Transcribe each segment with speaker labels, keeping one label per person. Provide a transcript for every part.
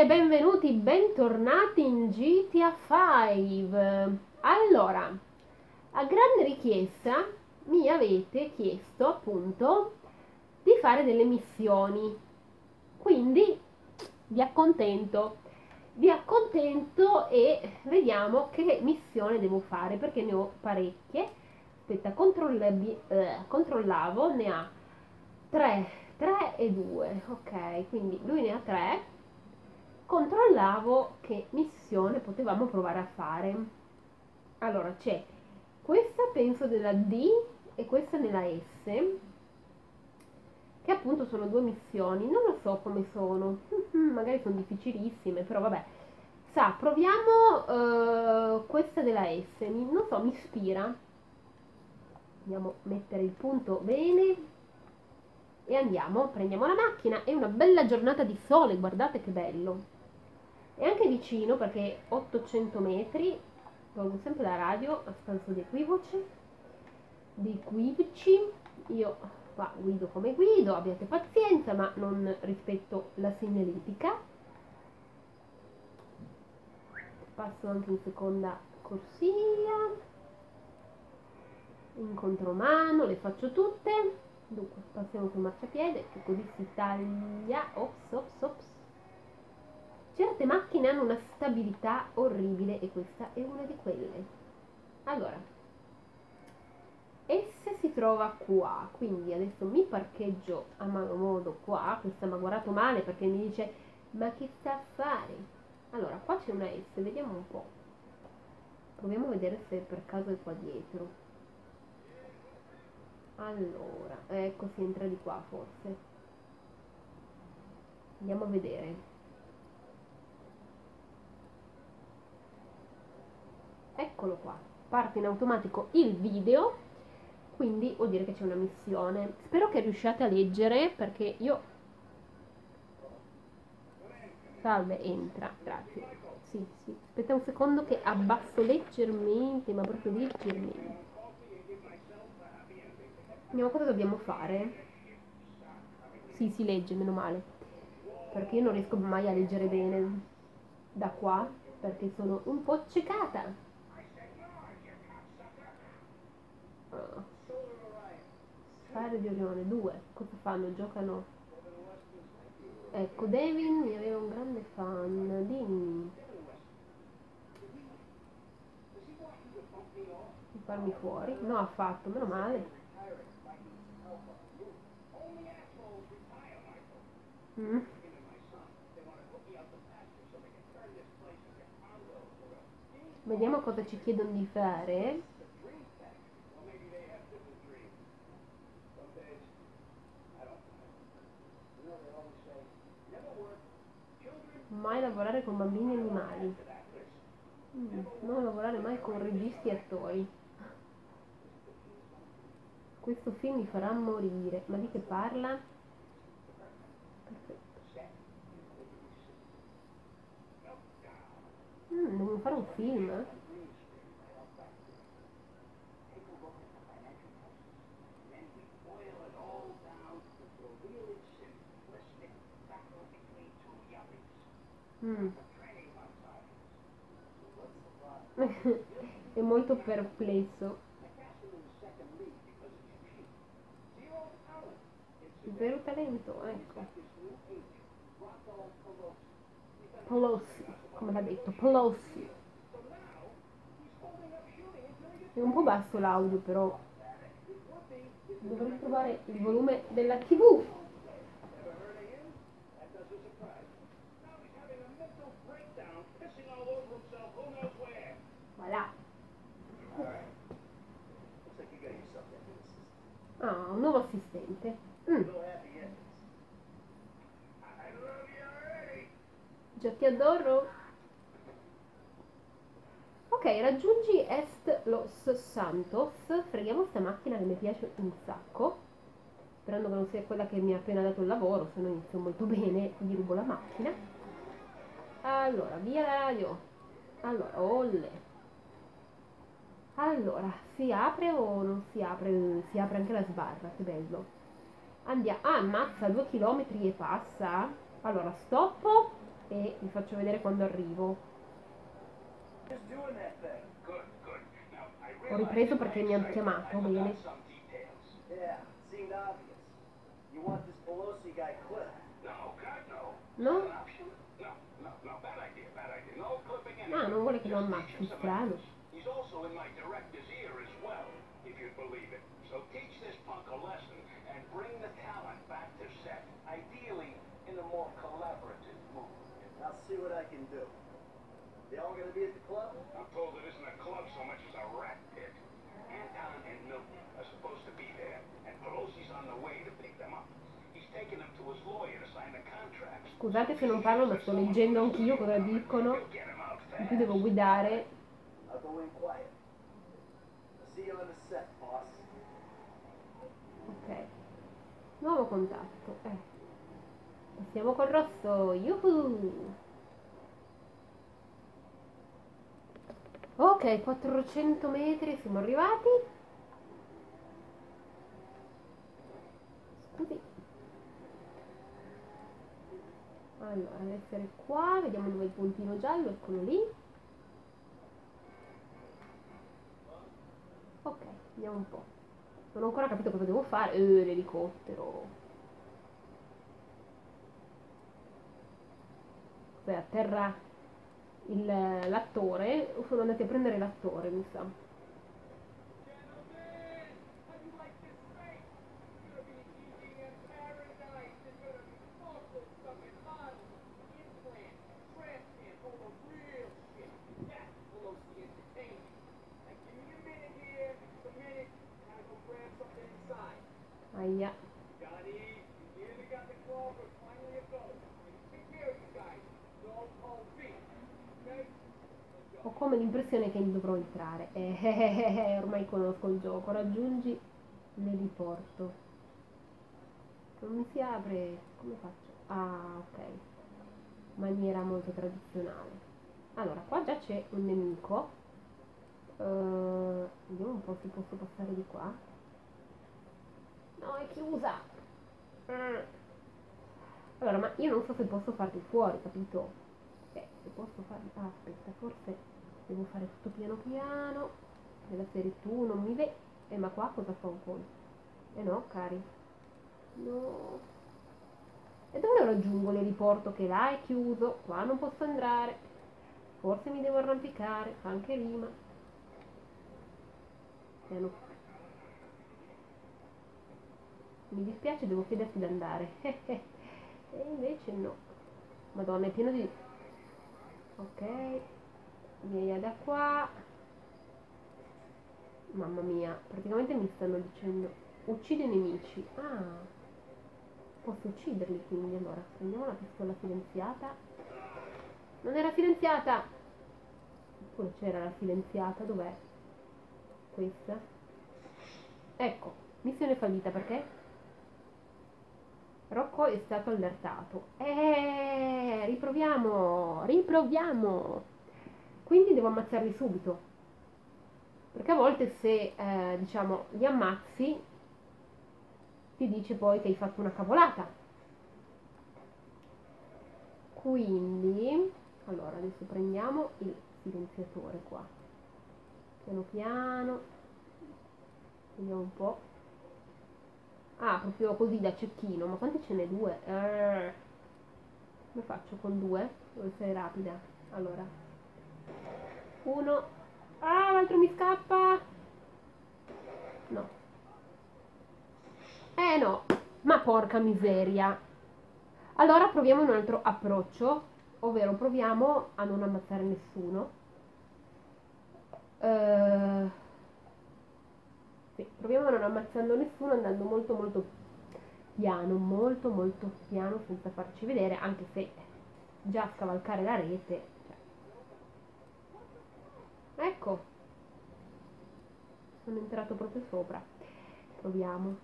Speaker 1: e benvenuti, bentornati in GTA 5. Allora, a grande richiesta mi avete chiesto appunto di fare delle missioni. Quindi vi accontento. Vi accontento e vediamo che missione devo fare perché ne ho parecchie. Aspetta, eh, controllavo, ne ha 3, 3 e 2. Ok, quindi lui ne ha 3 controllavo che missione potevamo provare a fare. Allora c'è questa penso della D e questa della S, che appunto sono due missioni, non lo so come sono, magari sono difficilissime, però vabbè. Sa, proviamo uh, questa della S, non so, mi ispira. Andiamo a mettere il punto bene e andiamo, prendiamo la macchina, è una bella giornata di sole, guardate che bello è anche vicino perché 800 metri tolgo sempre la radio a scanso di equivoci di equivoci. Io qua guido come guido abbiate pazienza ma non rispetto la segnaletica passo anche in seconda corsia. In contromano le faccio tutte. Dunque passiamo sul marciapiede che così si taglia. Ops ops ops Certe macchine hanno una stabilità orribile e questa è una di quelle. Allora, essa si trova qua, quindi adesso mi parcheggio a mano modo qua, questa mi ha guardato male perché mi dice ma che sta a fare? Allora, qua c'è una S, vediamo un po'. Proviamo a vedere se per caso è qua dietro. Allora, ecco si entra di qua forse. Andiamo a vedere. Eccolo qua. Parte in automatico il video quindi vuol dire che c'è una missione. Spero che riusciate a leggere perché io salve entra. Grazie. Sì sì. Aspetta un secondo che abbasso leggermente ma proprio leggermente. Vediamo cosa dobbiamo fare. Sì si legge meno male. Perché io non riesco mai a leggere bene da qua perché sono un po' ciecata Fare di Orione, due. Cosa fanno? Giocano. Ecco, Devin mi aveva un grande fan. Dimmi. Di farmi fuori? No, affatto, meno male. Mm. Vediamo cosa ci chiedono di fare. Mai lavorare con bambini e animali. Mm, non lavorare mai con registi e attori. Questo film mi farà morire. Ma di che parla? Perfetto. Mm, devo fare un film? Mm. è molto perplesso. Il vero talento, ecco. Pelosi, come l'ha detto, Pelosi. È un po' basso l'audio però. Dovrei trovare il volume della tv. Voilà. Ah, un nuovo assistente. Mm. Già ti adoro. Ok, raggiungi Est Los Santos. Freghiamo sta macchina che mi piace un sacco. Sperando che non sia quella che mi ha appena dato il lavoro, se no inizio molto bene, gli rubo la macchina. Allora, via radio. Allora, olle. Allora, si apre o non si apre? Si apre anche la sbarra, che bello. Andiamo. Ah, ammazza, due chilometri e passa. Allora, stop. e vi faccio vedere quando arrivo. Ho ripreso perché mi hanno chiamato, bene. No? Ah, non vuole che lo ammazzi, strano.
Speaker 2: See what I can do. They all gonna be at the club? I'm told it isn't a club so much as a rat pit. Anton and Milton are supposed to be there, and Pelosi's on the way to pick them up. He's taking them to his lawyer to sign the contracts.
Speaker 1: Scusate se non parlo, ma sto leggendo anch'io cosa dicono. In più devo guidare.
Speaker 2: I'll go in quiet. See you on the set, boss.
Speaker 1: Ok. Nuovo contatto. Eh. Passiamo col rosso. Yuhu! Ok, 400 metri, siamo arrivati. Scusi. Allora, deve essere qua, vediamo dove il puntino giallo, eccolo lì. Ok, vediamo un po'. Non ho ancora capito cosa devo fare. Eh, l'elicottero. Cos'è, a terra l'attore, sono andati a prendere l'attore, mi sa. Aia. Ho come l'impressione che dovrò entrare. Eh, eh, eh, ormai conosco il gioco. Raggiungi l'eliporto. Non mi si apre. Come faccio? Ah, ok. Maniera molto tradizionale. Allora, qua già c'è un nemico. Uh, vediamo un po' se posso passare di qua. No, è chiusa. Mm. Allora, ma io non so se posso farti fuori, capito? Eh, se posso farli... Ah, aspetta, forse devo fare tutto piano piano. Della serie tu non mi vedi eh ma qua cosa fa un conto? Eh no cari. No. E dove lo raggiungo? Le riporto che là è chiuso qua non posso andare. Forse mi devo arrampicare fa anche rima piano mi dispiace devo chiederti di andare. E invece no. Madonna è pieno di ok via da qua. Mamma mia praticamente mi stanno dicendo uccide i nemici. Ah posso ucciderli quindi allora? Prendiamo la pistola silenziata non era silenziata oppure c'era la silenziata dov'è? Questa. Ecco missione fallita perché? Rocco è stato allertato. Eh riproviamo riproviamo quindi devo ammazzarli subito. Perché a volte se eh, diciamo li ammazzi ti dice poi che hai fatto una cavolata. Quindi allora adesso prendiamo il silenziatore qua. Piano piano. Vediamo un po' ah proprio così da cecchino. Ma quanti ce n'è? Due? Eh, come faccio con due? devo essere rapida? Allora uno. Ah, l'altro mi scappa. No. Eh no. Ma porca miseria. Allora proviamo un altro approccio, ovvero proviamo a non ammazzare nessuno. Uh, sì, proviamo a non ammazzando nessuno andando molto molto piano, molto molto piano senza farci vedere, anche se già scavalcare la rete Ecco. Sono entrato proprio sopra. Proviamo.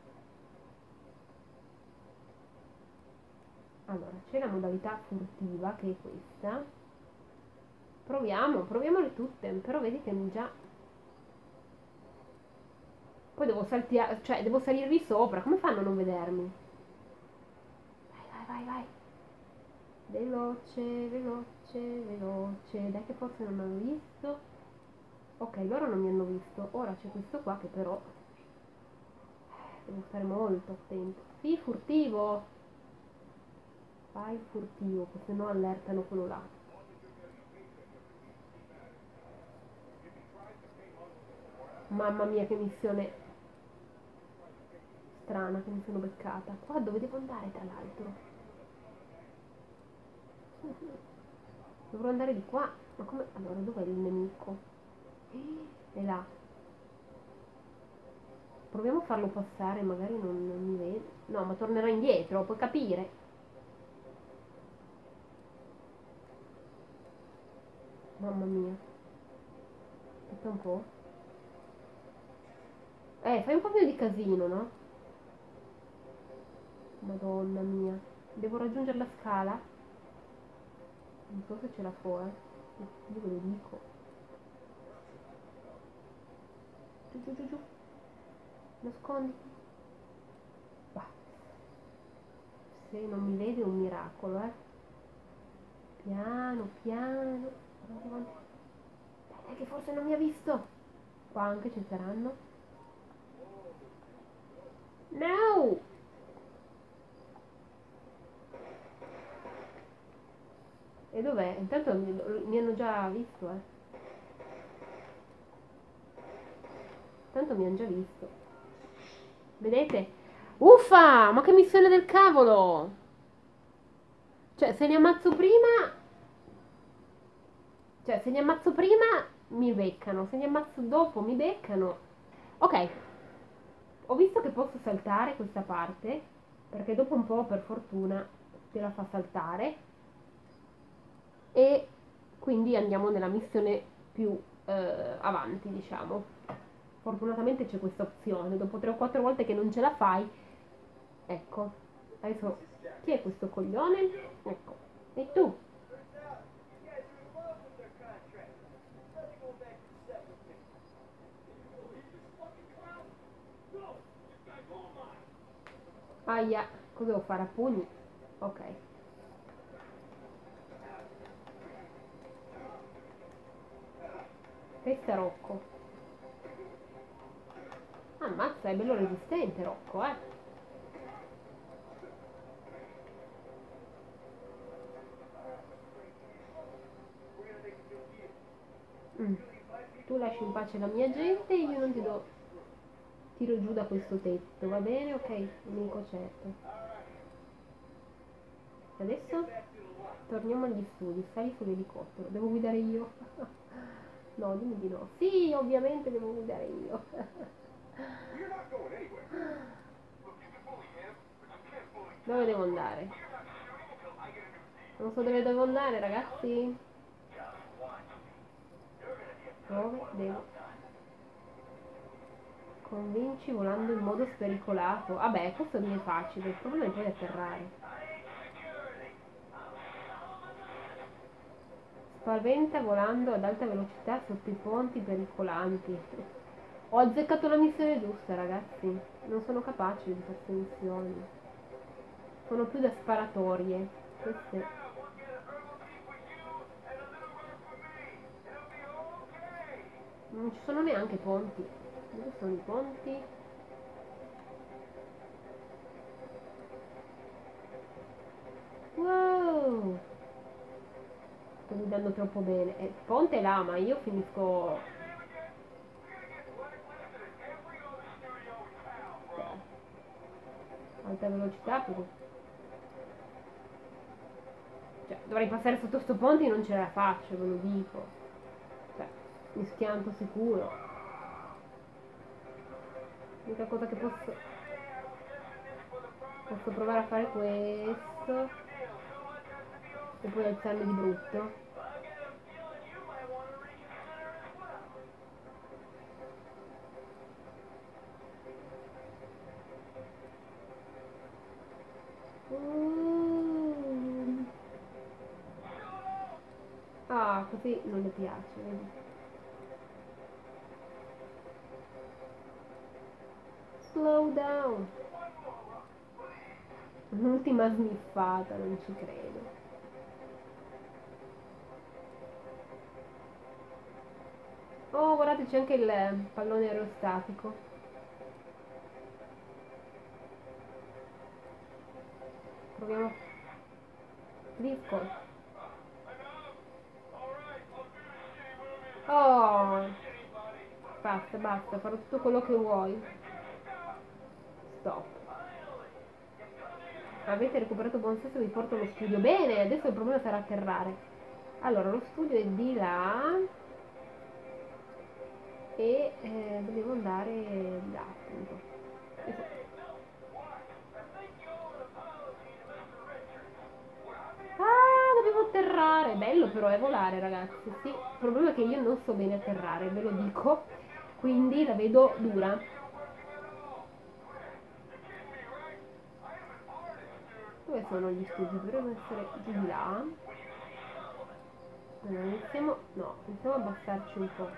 Speaker 1: Allora, c'è la modalità furtiva che è questa. Proviamo, proviamole tutte, però vedi che già... Poi devo saltare, cioè devo salirvi sopra, come fanno a non vedermi? Vai, vai, vai, vai. Veloce, veloce, veloce. Dai che forse non hanno visto. Ok, loro non mi hanno visto. Ora c'è questo qua che però... Devo stare molto attento. Sì, furtivo. Il furtivo, che se no allertano quello là. Mamma mia che missione strana che mi sono beccata. Qua dove devo andare tra l'altro? Dovrò andare di qua. Ma come? Allora, dov'è il nemico? È là. Proviamo a farlo passare, magari non, non mi vede. No, ma tornerà indietro, puoi capire. Mamma mia. Aspetta un po'. Eh, fai un po' più di casino, no? Madonna mia. Devo raggiungere la scala? Non so se ce la fa, eh. Io ve lo dico. Giù, giù, giù, giù. Nasconditi. Bah. Se non mi vede è un miracolo, eh. Piano, piano. Dai, dai, che forse non mi ha visto. Qua anche ci saranno. No! E dov'è? Intanto mi, mi, hanno già visto, eh. Intanto mi hanno già visto. Vedete? Uffa! Ma che missione del cavolo! Cioè, se ne ammazzo prima... Cioè, se ne ammazzo prima mi beccano, se ne ammazzo dopo mi beccano. Ok, ho visto che posso saltare questa parte, perché dopo un po' per fortuna te la fa saltare e quindi andiamo nella missione più eh, avanti, diciamo. Fortunatamente c'è questa opzione, dopo 3 o 4 volte che non ce la fai, ecco, adesso chi è questo coglione? Ecco, e tu? Aia, cosa devo fare a pugni? Ok. Testa Rocco. Ammazza, è bello resistente Rocco, eh. Mm. Tu lasci in pace la mia gente e io non ti do tiro giù da questo tetto, va bene? Ok, nemico certo. Adesso torniamo agli studi, sali sull'elicottero. Devo guidare io? no, dimmi di no. Sì, ovviamente devo guidare io. dove devo andare? Non so dove devo andare, ragazzi. Dove devo Convinci volando in modo spericolato. Vabbè, questo non è facile, il problema è poi atterrare. Spaventa volando ad alta velocità sotto i ponti pericolanti. Ho azzeccato la missione giusta, ragazzi. Non sono capace di queste missioni. Sono più da sparatorie. Queste... Non ci sono neanche ponti. Dove sono i ponti? Wow! Sto guidando troppo bene. Eh, ponte là, ma io finisco... Alta velocità perché... Cioè, dovrei passare sotto sto ponte e non ce la faccio, ve lo dico. Cioè, mi schianto sicuro. L'unica cosa che posso... Posso provare a fare questo. E poi alzarmi di brutto. Ah, così non le piace, vedi? Slow down! L'ultima sniffata, non ci credo. Oh, guardate, c'è anche il eh, pallone aerostatico. Proviamo. Disco. Oh! Basta, basta, farò tutto quello che vuoi. Stop. Avete recuperato buon senso, vi porto allo studio. Bene, adesso il problema sarà atterrare. Allora, lo studio è di là. E eh, dobbiamo andare là, appunto. Atterrare. Bello però è volare, ragazzi. Sì, il problema è che io non so bene atterrare, ve lo dico. Quindi la vedo dura. Dove sono gli studi? Dovrebbero essere di là. Allora, iniziamo... No, iniziamo a abbassarci un po'.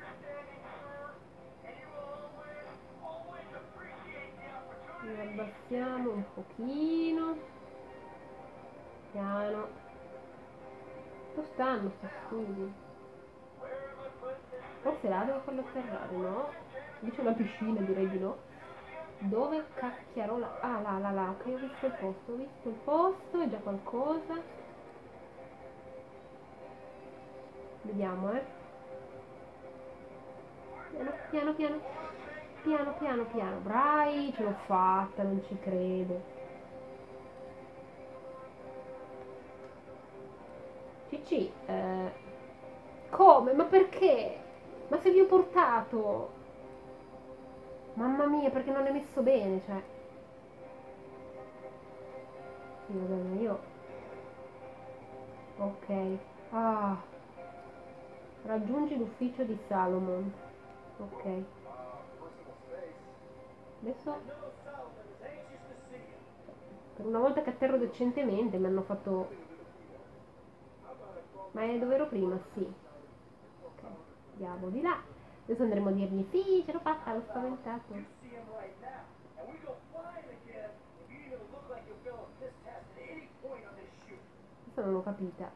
Speaker 1: Li abbassiamo un pochino. Piano. Dove stanno questi studi? Forse là devo farlo atterrare, no? Lì c'è una piscina, direi di no. Dove cacchiarola? Ah, là, là, là. Ok, ho visto il posto, ho visto il posto, è già qualcosa. Vediamo, eh. Piano, piano, piano. Piano, piano, piano. Brai, ce l'ho fatta, non ci credo. Cicci, eh, come? Ma perché? Ma se vi ho portato? Mamma mia, perché non è messo bene, cioè. Sì, va bene, io... Ok. Ah. Raggiungi l'ufficio di Salomon. Ok. Adesso... Per una volta che atterro decentemente mi hanno fatto... Ma è dove ero prima? Sì. Ok. Andiamo di là. Adesso andremo a dirgli sì, ce l'ho fatta, l'ho spaventato. Questo non l'ho capita.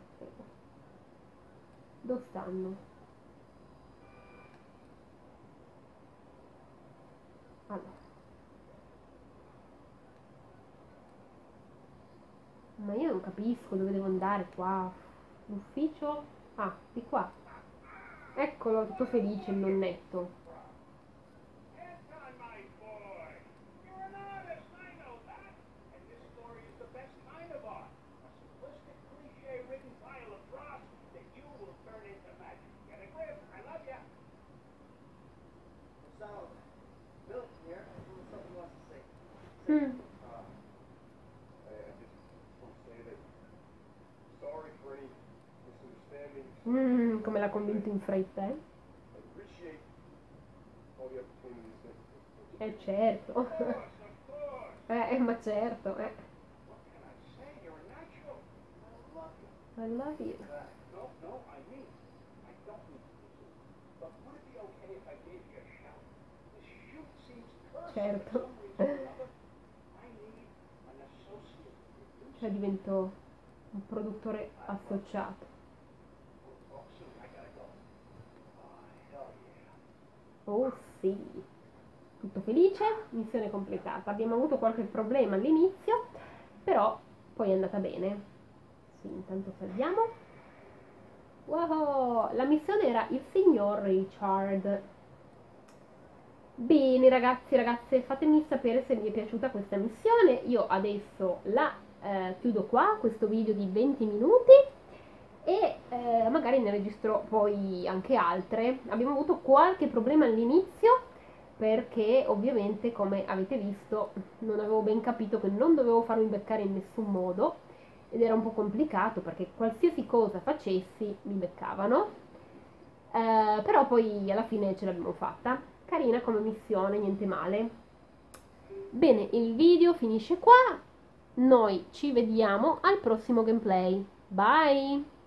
Speaker 1: Dove stanno? Allora. Ma io non capisco dove devo andare qua. L'ufficio? Ah, di qua. Eccolo, tutto felice il nonnetto. Convinto in fretta, eh? Eh certo. eh, ma certo, eh. I love you. Certo. Cioè divento un produttore associato. Oh sì, tutto felice, missione completata. Abbiamo avuto qualche problema all'inizio, però poi è andata bene. Sì, intanto salviamo. Wow, la missione era il signor Richard. Bene ragazzi ragazze, fatemi sapere se vi è piaciuta questa missione. Io adesso la eh, chiudo qua, questo video di 20 minuti e eh, magari ne registro poi anche altre. Abbiamo avuto qualche problema all'inizio perché ovviamente come avete visto non avevo ben capito che non dovevo farmi beccare in nessun modo ed era un po' complicato perché qualsiasi cosa facessi mi beccavano. Eh, però poi alla fine ce l'abbiamo fatta. Carina come missione, niente male. Bene, il video finisce qua. Noi ci vediamo al prossimo gameplay. Bye